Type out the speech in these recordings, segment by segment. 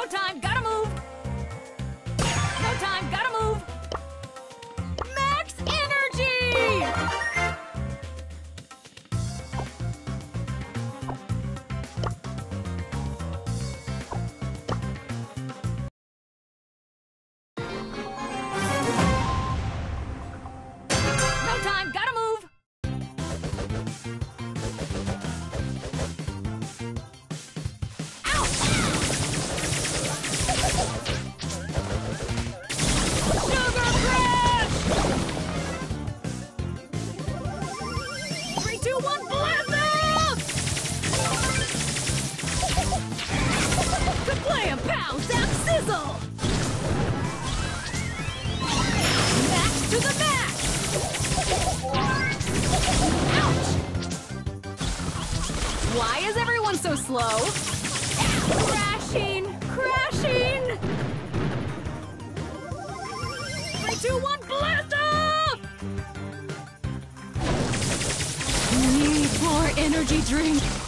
No time, Why is everyone so slow? Crashing! Crashing! Three, two, one, blast off! Need more energy drink.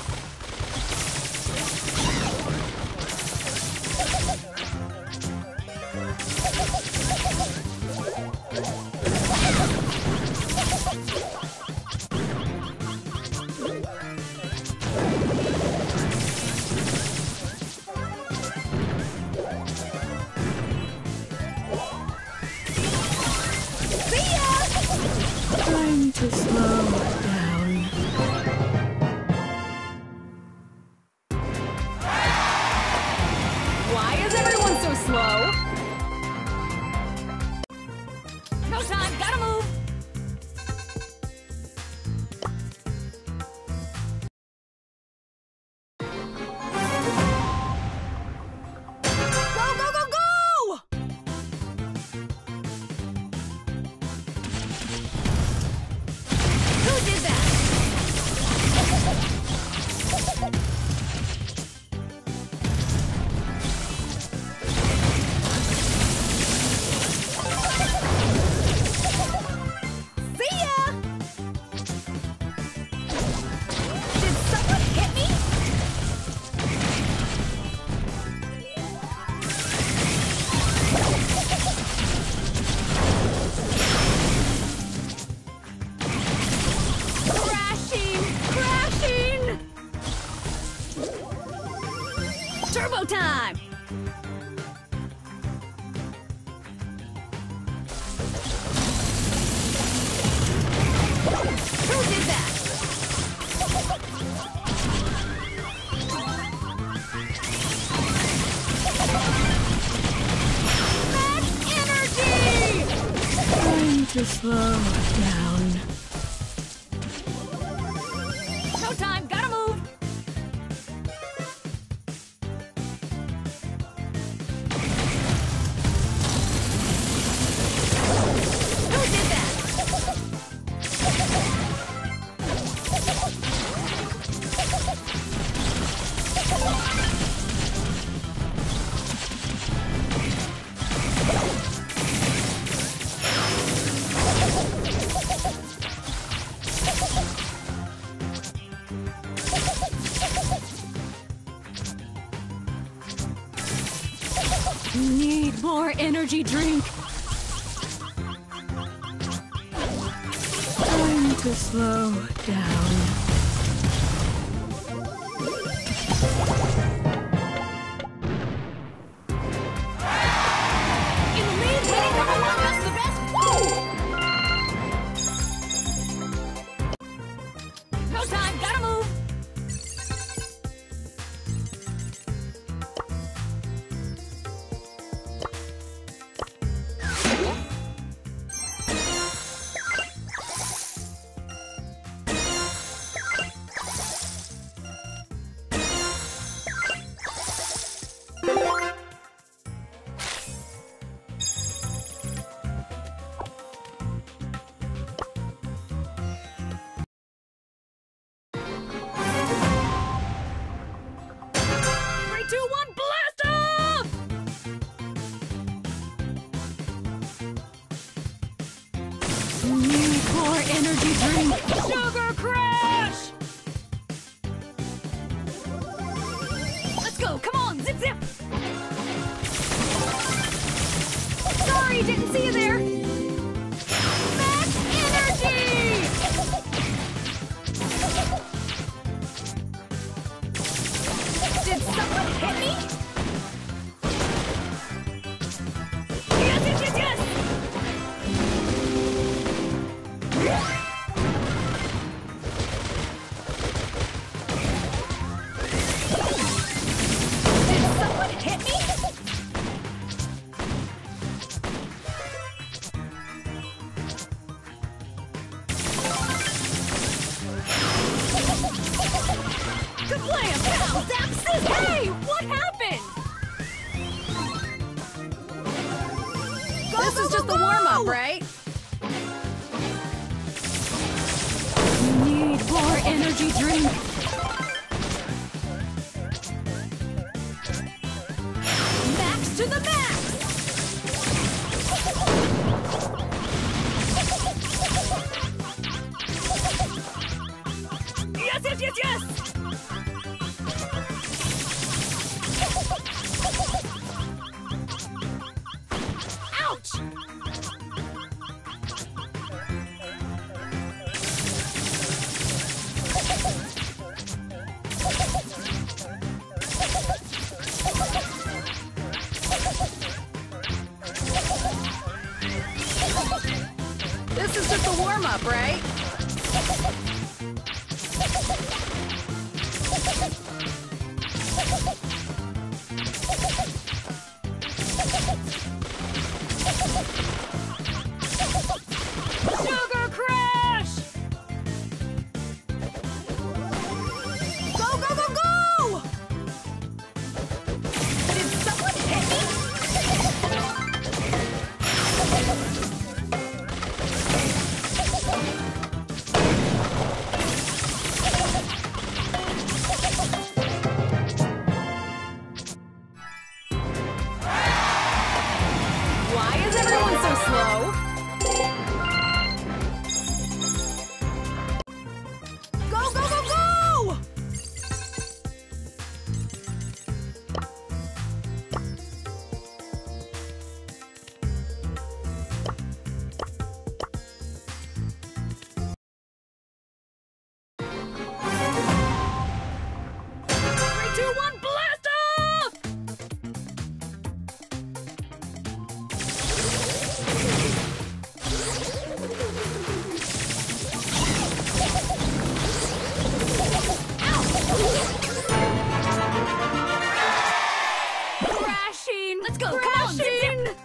Down. Energy drink. Time to slow down. Time, gotta move! energy drink! Sugar Crash! Let's go, come on, zip zip! Sorry, didn't see you there! Hey! What happened? Go, This go, is go, just the warm up, right? Need more energy drink. This is just a warm up, right? Why is everyone so slow? Go! Come on! Zip, zip.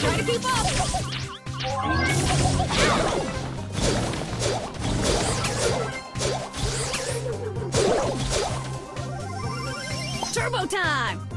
Try to keep up! Turbo time!